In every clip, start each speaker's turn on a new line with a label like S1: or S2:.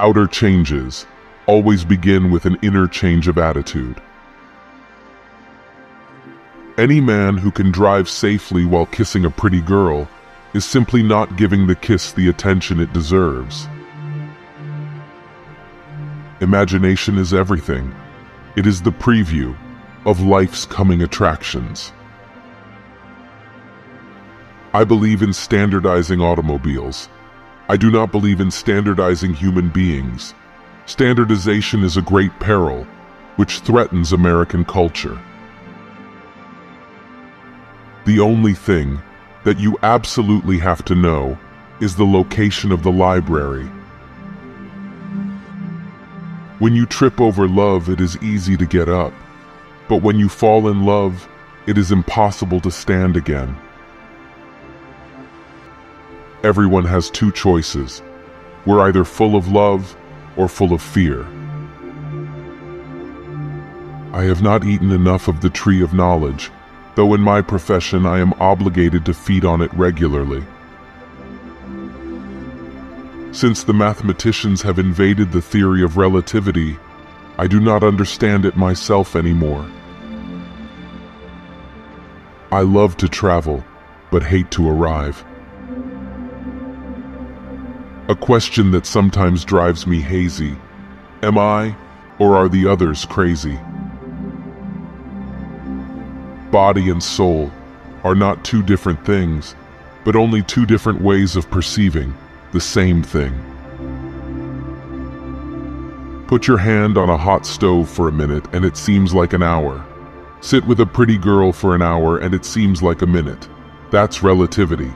S1: outer changes always begin with an inner change of attitude. Any man who can drive safely while kissing a pretty girl is simply not giving the kiss the attention it deserves. Imagination is everything. It is the preview of life's coming attractions. I believe in standardizing automobiles. I do not believe in standardizing human beings. Standardization is a great peril, which threatens American culture. The only thing that you absolutely have to know is the location of the library. When you trip over love, it is easy to get up. But when you fall in love, it is impossible to stand again. Everyone has two choices. We're either full of love or full of fear. I have not eaten enough of the tree of knowledge, though in my profession I am obligated to feed on it regularly. Since the mathematicians have invaded the theory of relativity, I do not understand it myself anymore. I love to travel, but hate to arrive. A question that sometimes drives me hazy. Am I, or are the others crazy? Body and soul are not two different things, but only two different ways of perceiving the same thing. Put your hand on a hot stove for a minute and it seems like an hour. Sit with a pretty girl for an hour and it seems like a minute. That's relativity.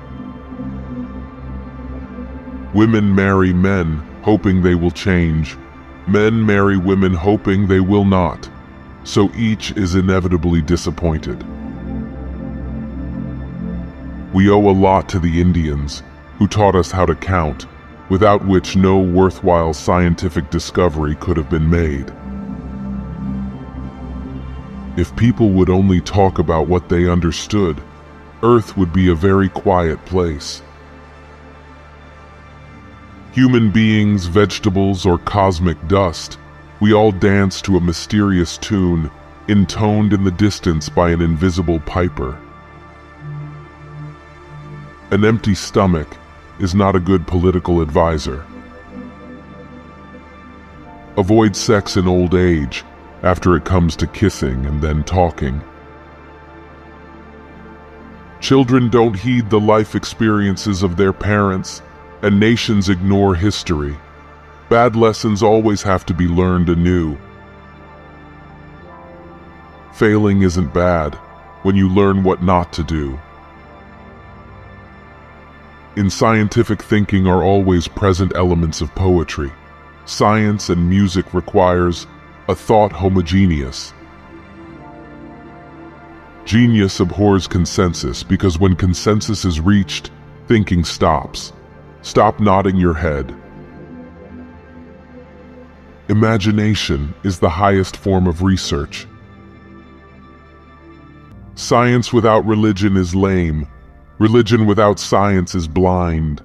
S1: Women marry men, hoping they will change. Men marry women hoping they will not. So each is inevitably disappointed. We owe a lot to the Indians, who taught us how to count, without which no worthwhile scientific discovery could have been made. If people would only talk about what they understood, Earth would be a very quiet place. Human beings, vegetables, or cosmic dust, we all dance to a mysterious tune, intoned in the distance by an invisible piper. An empty stomach is not a good political advisor. Avoid sex in old age after it comes to kissing and then talking. Children don't heed the life experiences of their parents and nations ignore history. Bad lessons always have to be learned anew. Failing isn't bad when you learn what not to do. In scientific thinking are always present elements of poetry. Science and music requires a thought homogeneous. Genius abhors consensus because when consensus is reached, thinking stops. Stop nodding your head. Imagination is the highest form of research. Science without religion is lame. Religion without science is blind.